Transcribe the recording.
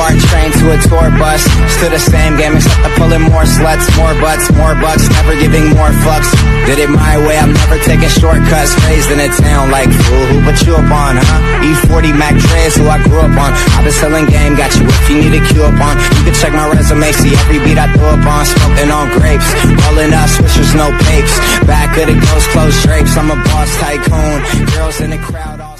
BART train to a tour bus. Still the same game, except I'm pulling more sluts, more butts, more bucks, never giving more fucks. Did it my way, I'm never taking shortcuts. Raised in a town like fool, who put you up on, huh? E40 Mac Dre's who I grew up on. I've been selling game, got you if you need a cue up on. You can check my resume, see every beat I throw up on. Smoking on grapes, rolling up swishers, no papes. Back of the ghost, closed drapes. I'm a boss tycoon. Girls in the crowd all